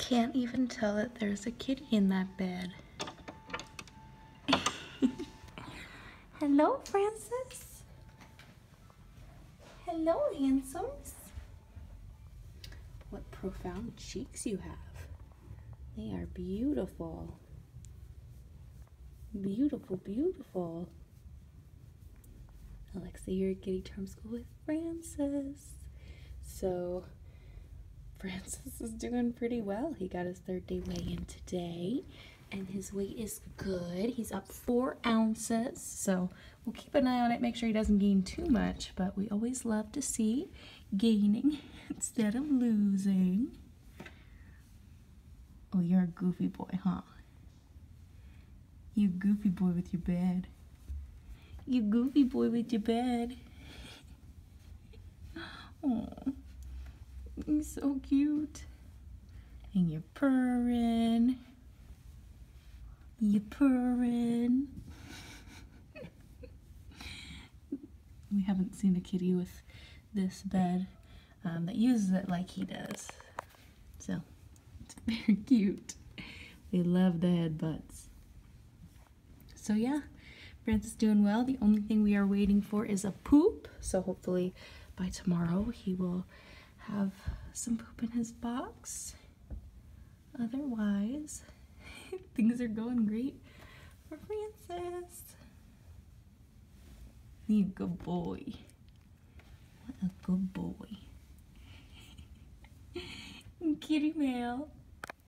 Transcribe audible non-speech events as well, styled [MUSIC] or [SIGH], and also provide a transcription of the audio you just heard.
can't even tell that there's a kitty in that bed. [LAUGHS] Hello, Francis. Hello, handsomes. What profound cheeks you have. They are beautiful. Beautiful, beautiful. Alexa, you're at Kitty Charm School with Francis. So, Francis is doing pretty well. He got his third day weigh in today, and his weight is good. He's up four ounces, so we'll keep an eye on it, make sure he doesn't gain too much, but we always love to see gaining instead of losing. Oh, you're a goofy boy, huh? You goofy boy with your bed. You goofy boy with your bed. Oh, so cute. And you're purring. You're purring. [LAUGHS] we haven't seen a kitty with this bed um, that uses it like he does. So, it's [LAUGHS] very cute. They love the headbutts. So yeah, Francis doing well. The only thing we are waiting for is a poop. So hopefully by tomorrow he will have some poop in his box. Otherwise, [LAUGHS] things are going great for Francis. You good boy. What a good boy. [LAUGHS] Kitty mail.